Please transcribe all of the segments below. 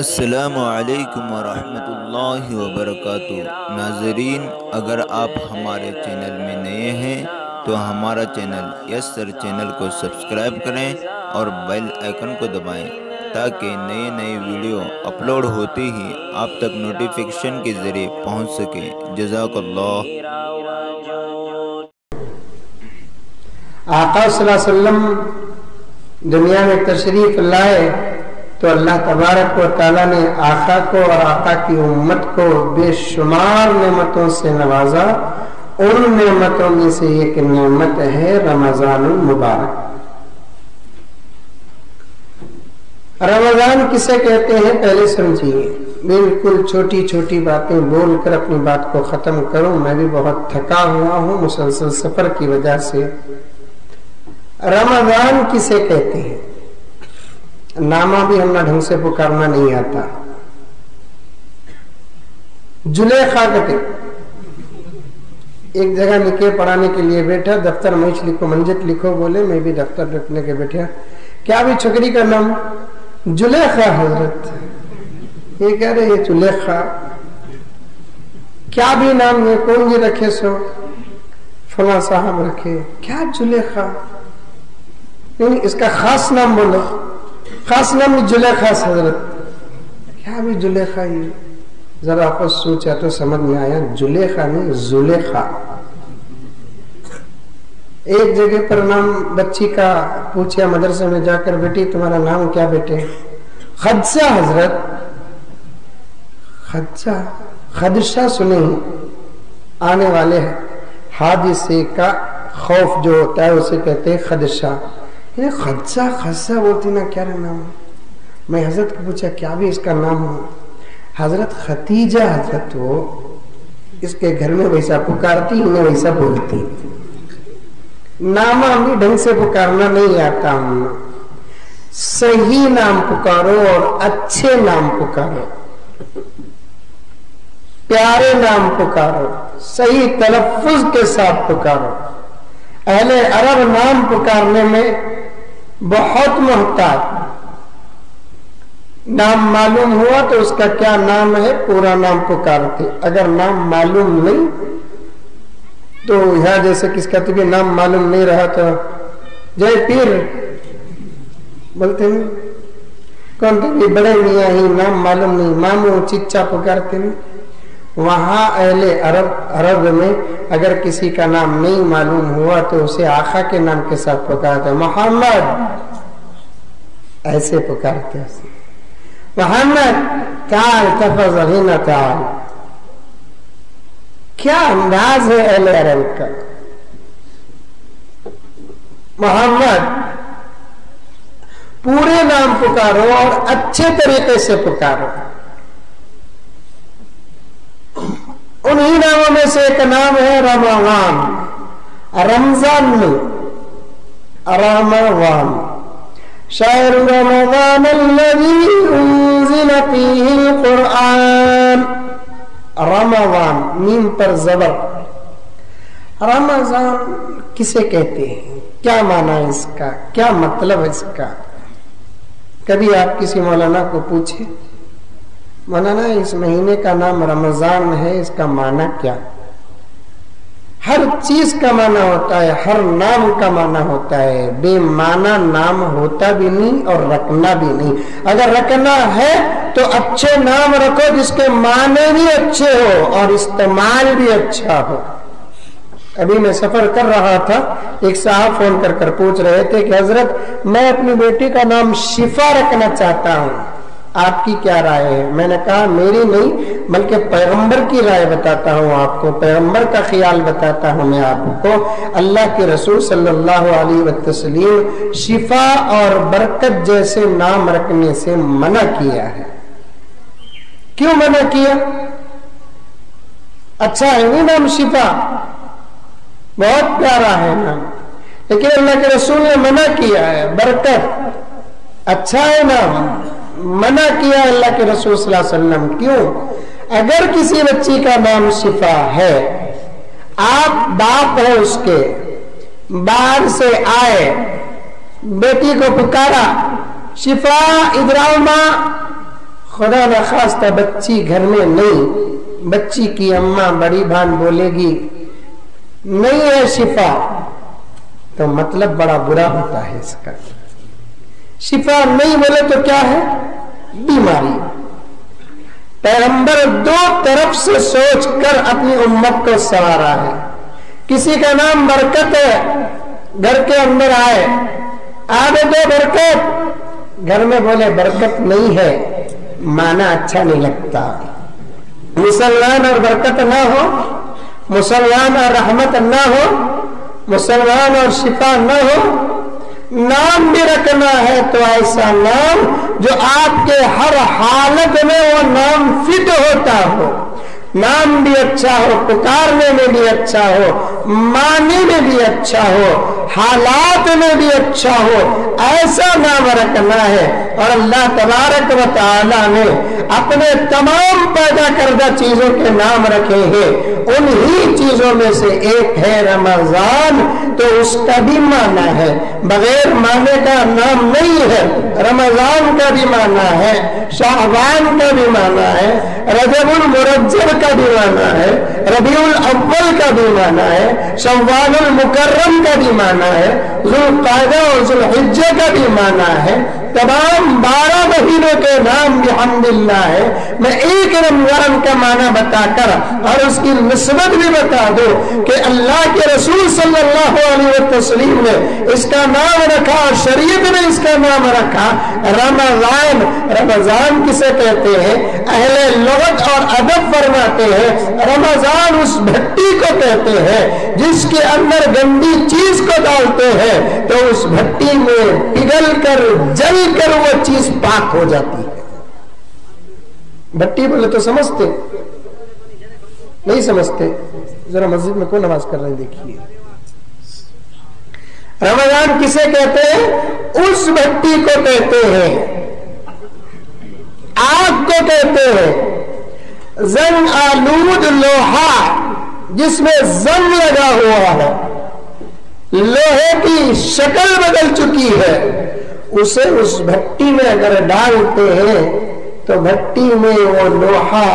असलकम वरहमतुल्लाहि वबरकatuh नाजरीन अगर आप हमारे चैनल में नए हैं तो हमारा चैनल यस सर चैनल को सब्सक्राइब करें और बेल आइकन को दबाएँ, ताकि नए नए वीडियो अपलोड होते ही आप तक नोटिफिकेशन के ज़रिए पहुँच सके। जजाकल्लाह। आका दुनिया में तशरीफ़ लाए तो अल्लाह तबारक व ताला ने आका को और आका की उम्मत को बेशुमार नेमतों से नवाजा। उन नेमतों में से एक नेमत है रमज़ान मुबारक। रमज़ान किसे कहते हैं? पहले समझिए। बिल्कुल छोटी छोटी बातें बोलकर अपनी बात को खत्म करूँ। मैं भी बहुत थका हुआ हूँ मुसलसल सफ़र की वजह से। रमज़ान किसे कहते हैं? नामा भी हमने ढंग से पुकारना नहीं आता। जुलेखा कटे एक जगह निके पढ़ाने के लिए बैठा, दफ्तर मैच लिखो, मंजित लिखो, बोले, मैं भी दफ्तर रखने के बैठा। क्या भी छोकरी का नाम? जुलेखा, हज़रत। ये कह रहे, ये जुलेखा। क्या भी नाम है? कौन जी रखे सो? फला साहब रखे। क्या जुलेखा? नहीं, इसका खास नाम बोलो। खास नाम जुलेखा हज़रत। क्या भी जुलेखा ये? जरा आपको सोचा तो समझ में आया, जुलेखा नहीं, जुलेखा। एक जगह पर नाम बच्ची का पूछा मदरसे में जाकर, बेटी, तुम्हारा नाम क्या बेटे? खदसा हज़रत। खदसा खदशा सुने आने वाले हादिसे का खौफ जो होता है, उसे कहते हैं खदशा। ये खदसा खदसा बोलती ना, क्या नाम? मैं हज़रत को पूछा, क्या भी इसका नाम हो? हज़रत खतीजा हज़रत वो इसके घर में वैसा पुकारती इन्हें वैसा बोलती। नाम ढंग से पुकारना नहीं आता हम सही नाम पुकारो और अच्छे नाम पुकारो। प्यारे नाम पुकारो, सही तलफुज के साथ पुकारो। अहले अरब नाम पुकारने में बहुत मोहताज। नाम मालूम हुआ तो उसका क्या नाम है? पूरा नाम पुकारते अगर नाम मालूम नहीं तो यहाँ जैसे किसका तुम्हें नाम मालूम नहीं रहा तो जय पीर। बोलते नहीं कौन तो भी बड़े मियाँ ही नाम मालूम नहीं, मामू चिच्चा पुकारते नहीं। वहाँ अहले अरब अरब में अगर किसी का नाम नहीं मालूम हुआ तो उसे आखा के नाम के साथ पुकारते मोहम्मद! ऐसे पुकारते मोहम्मद! ताल तफीन ताल। क्या अंदाज है अहले अरब का? मोहम्मद! पूरे नाम पुकारो और अच्छे तरीके से पुकारो। उन्हीं नामों में से एक नाम है रमवान। रमज़ान। रमवान। शायर रमज़ान कुरान रमवान मीम पर जबर। रमज़ान किसे कहते हैं? क्या माना है इसका? क्या मतलब है इसका? कभी आप किसी मौलाना को पूछे। मौलाना इस महीने का नाम रमज़ान है, इसका माना क्या? हर चीज़ का माना होता है, हर नाम का माना होता है। बेमाना नाम होता भी नहीं और रखना भी नहीं। अगर रखना है तो अच्छे नाम रखो जिसके माने भी अच्छे हो और इस्तेमाल भी अच्छा हो। अभी मैं सफ़र कर रहा था, एक साहब फ़ोन कर कर पूछ रहे थे कि, हज़रत, मैं अपनी बेटी का नाम शिफा रखना चाहता हूँ। आपकी क्या राय है? मैंने कहा, मेरी नहीं, बल्कि पैगंबर की राय बताता हूँ आपको, पैगंबर का ख्याल बताता हूँ मैं आपको। अल्लाह के रसूल सल्लल्लाहु अलैहि वसल्लम शिफा और बरकत जैसे नाम रखने से मना किया है। क्यों मना किया? अच्छा है नहीं नाम शिफा? बहुत प्यारा है नाम। लेकिन अल्लाह के रसूल ने मना किया है, बरकत। अच्छा है नाम। मना किया अल्लाह के रसूल वसल्लम, क्यों? अगर किसी बच्ची का नाम शिफा है, आप बाप है उसके, बाहर से आए, बेटी को पुकारा, शिफा इधराओ माँ खुदा न खास्ता बच्ची घर में नहीं, बच्ची की अम्मा बड़ी भान बोलेगी, नहीं है शिफा। तो मतलब बड़ा बुरा होता है इसका। शिफा नहीं बोले तो क्या है? बीमारी। पैगंबर दो तरफ़ से सोचकर अपनी उम्मत को सवारा है। किसी का नाम बरकत है, घर के अंदर आए। आगे दो बरकत। घर में बोले, बरकत नहीं है, माना अच्छा नहीं लगता। मुसलमान और बरकत ना हो, मुसलमान और रहमत ना हो, मुसलमान और शिफा न हो नाम भी रखना है तो ऐसा नाम जो आपके हर हालत में वो नाम फिट होता हो। नाम भी अच्छा हो, पुकारने में भी अच्छा हो माने में भी अच्छा हो, हालात में भी अच्छा हो ऐसा नाम रखना है। और अल्लाह तबारक व ताला ने अपने तमाम पैदा करदा चीज़ों के नाम रखे हैं। उन्हीं चीज़ों में से एक है रमज़ान तो उसका भी माना है। बगैर माने का नाम नहीं है। रमज़ान का भी माना है शाहबान का भी माना है। रजबुल मुरजब का दीवाना है, रबीउल अव्वल का दीवाना है शवानुल मुकर्रम का दीवाना है जुल्कादा और जुल्हिज्जा का दीवाना है। तमाम बारह महीनों के नाम भी हमदिल्ला है। मैं एक रमज़ान का माना बताकर और उसकी नस्बत भी बता दो कि अल्लाह के रसूल सल्लल्लाहु अलैहि वसल्लम ने इसका नाम रखा और शरीयत ने इसका नाम रखा। रमज़ान रमज़ान किसे कहते हैं? अहले लगत और अदब फरमाते हैं। रमज़ान उस भट्टी को कहते हैं जिसके अंदर गंदी चीज़ को डालते हैं। तो उस भट्टी में पिघल कर जल कर वो चीज़ पाक हो जाती है। भट्टी बोले तो समझते। नहीं समझते। जरा मस्जिद में कौन नमाज़ कर रहे हैं देखिए। रमज़ान किसे कहते हैं? उस भट्टी को कहते हैं। आग को कहते हैं। जंग आलूद लोहा, जिसमें जंग लगा हुआ है। लोहे की शक्ल बदल चुकी है। उसे उस भट्टी में अगर डालते हैं तो भट्टी में वो लोहा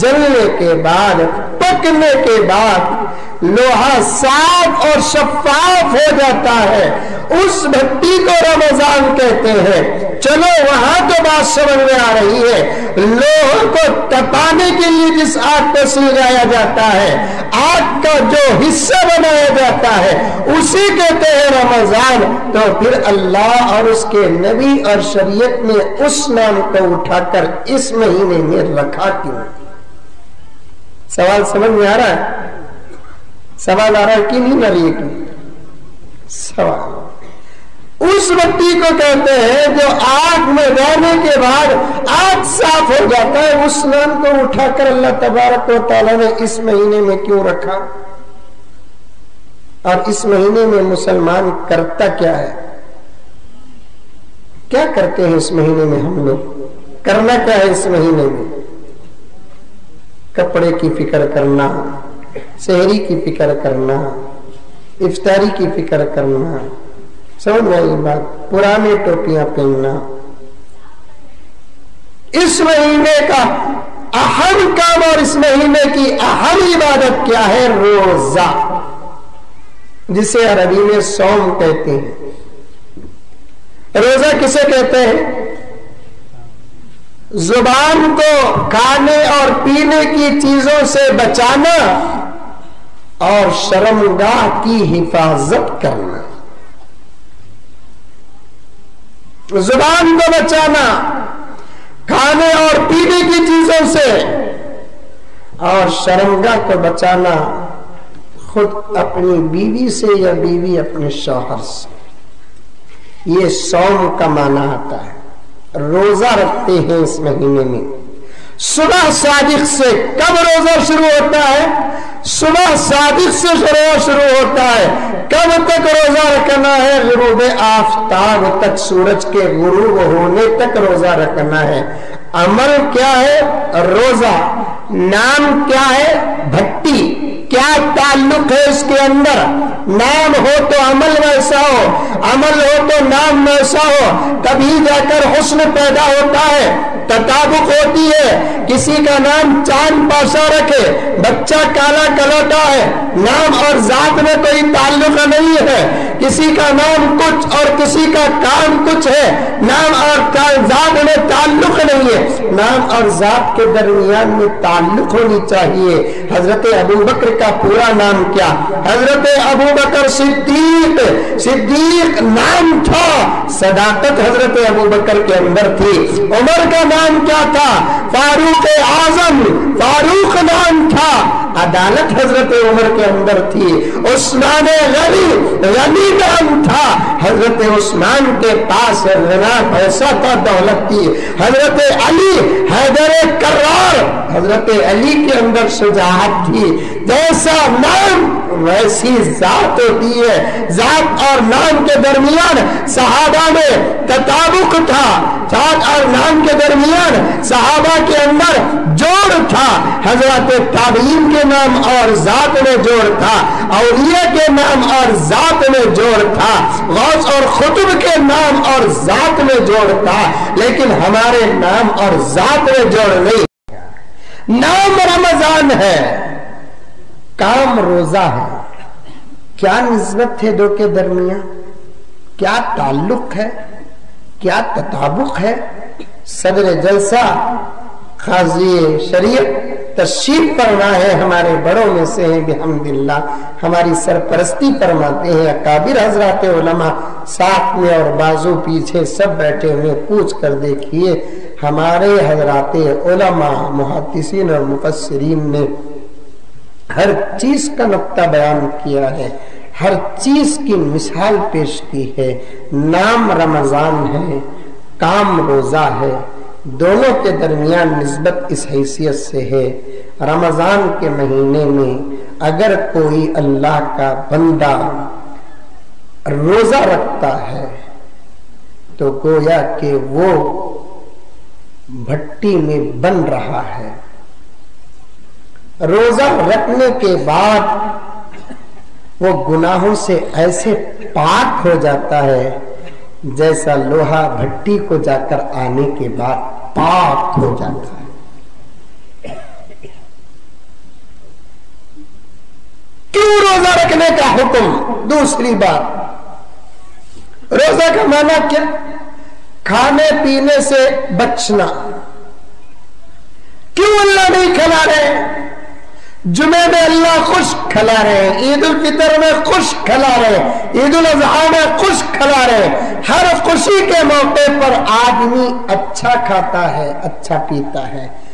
जलने के बाद, पकने के बाद लोहा साफ़ और शफाफ हो जाता है। उस भट्टी को रमज़ान कहते हैं। चलो, वहाँ तो बात समझ में आ रही है। लोह को तपाने के लिए जिस आग को सिलगाया जाता है, आग का जो हिस्सा बनाया जाता है, उसी कहते हैं रमज़ान। तो फिर अल्लाह और उसके नबी और शरीयत ने उस नाम को उठाकर इस महीने में रखा क्यों? सवाल समझ में आ रहा है? सवाल आ रहा है कि नहीं है सवाल। उस व्यक्ति को कहते हैं जो आग में रहने के बाद आग साफ़ हो जाता है, उस नाम को उठाकर अल्लाह तबारक ताला ने इस महीने में क्यों रखा? और इस महीने में मुसलमान करता क्या है? क्या करते हैं इस महीने में हम लोग? करना क्या है इस महीने में? कपड़े की फ़िक्र करना, शहरी की फ़िक्र करना, इफ्तारी की फ़िक्र करना। समझ में बात पुराने टोपियाँ पहनना। इस महीने का अहम काम और इस महीने की अहम इबादत क्या है? रोजा। जिसे अरबी में सोम कहते हैं। रोजा किसे कहते हैं? ज़ुबान को खाने और पीने की चीज़ों से बचाना और शर्मगाह की हिफाजत करना। ज़ुबान को बचाना, खाने और पीने की चीज़ों से, और शर्मगा को बचाना, खुद अपनी बीवी से या बीवी अपने शौहर से। ये सौम का माना आता है। रोजा रखते हैं इस महीने में। सुबह सादिक से कब रोजा शुरू होता है? सुबह सादिक से रोजा शुरू होता है। कब तक रोजा रखना है? गुरूब आफ्ताब तक, सूरज के गुरूब होने तक रोजा रखना है। अमल क्या है? रोजा। नाम क्या है? भट्टी। क्या ताल्लुक है इसके अंदर? नाम हो तो अमल वैसा हो, अमल हो तो नाम वैसा हो। तभी जाकर हुस्न पैदा होता है, तताबुक होती है। किसी का नाम चाँद पाशा रखे, बच्चा काला कलटा है, नाम और जात में कोई ताल्लुक नहीं है। किसी का नाम कुछ और किसी का काम कुछ है, नाम और जात में ताल्लुक नहीं है। नाम और जात के दरमियान में ताल्लुक होनी चाहिए। हज़रत अबू बकर का पूरा नाम क्या? हज़रत अबू बकर सिद्दीक। सिद्दीक नाम था। सदाकत हज़रत अबू बकर के अंदर थी। उमर का नाम क्या था? फारूक आज़म। फारूक नाम था। अदालत हज़रत उमर के अंदर थी। उस्मान गनी गनी नाम था। हज़रत उस्मान के पास पैसा था दौलत थी। हज़रत अली हैदर करार, हज़रत अली के अंदर शुजाहत थी। जैसा नाम वैसी जात होती है। जात और नाम के दरमियान सहाबा में तताबुक था। जात और नाम के दरमियान सहाबा के अंदर जोड़ था। हज़रत ताबीन के नाम और जात में जोड़ था। औलिया के नाम और जात में जोड़ था। गौस और खुतब के नाम और जात में जोड़ था। लेकिन हमारे नाम और जात में जोड़ नहीं। नाम रमज़ान है। काम रोजा है। क्या नस्बत है दो के दरमिया? क्या ताल्लुक है? क्या तताबुक है? सदर जलसा, खाजी शरीयत तशीफ पढ़ना है हमारे बड़ों में से है बेहमदिल्ला हमारी सरपरस्ती फरमाते हैं, अकाबिर हजरात उलमा, साथ में और बाजू पीछे सब बैठे हुए पूछ कर देखिए, हमारे हजरात उलमा मुहदसिन और मुफसरीन ने हर चीज़ का नुकता बयान किया है, हर चीज़ की मिसाल पेश की है। नाम रमज़ान है, काम रोजा है, दोनों के दरमियान नस्बत इस हैसियत से है। रमज़ान के महीने में अगर कोई अल्लाह का बंदा रोजा रखता है तो गोया कि वो भट्टी में बन रहा है। रोजा रखने के बाद वो गुनाहों से ऐसे पाक हो जाता है, जैसा लोहा भट्टी को जाकर आने के बाद पाक हो जाता है। क्यों रोजा रखने का हुक्म? दूसरी बात, रोजा का माना क्या? खाने पीने से बचना। क्यों अल्लाह नहीं खिला रहे? जुमे में अल्लाह खुश खिला रहे ईद उल फितर में खुश खिला रहे ईद उल अजहा में खुश खिला रहे। हर खुशी के मौके पर आदमी अच्छा खाता है अच्छा पीता है।